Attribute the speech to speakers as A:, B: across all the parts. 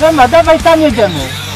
A: Dobra, dawaj tam jedziemy.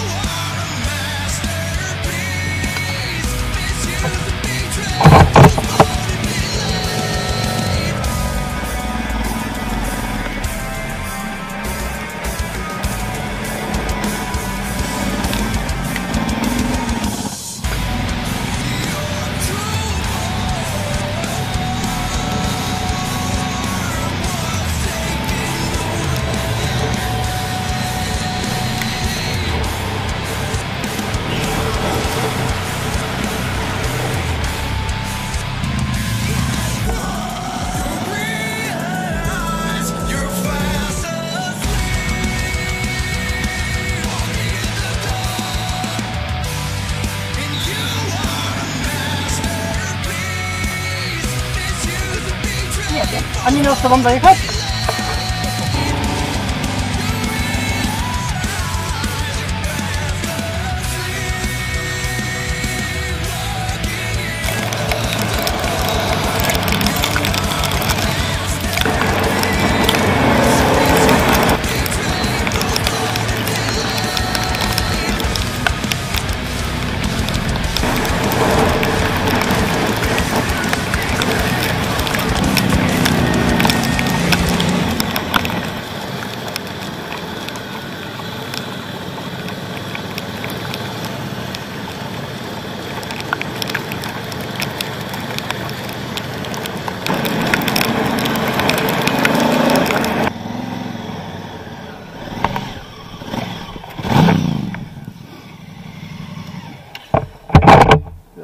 A: Nie wiem. A nie miał z tobą dojechać?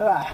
A: 对吧？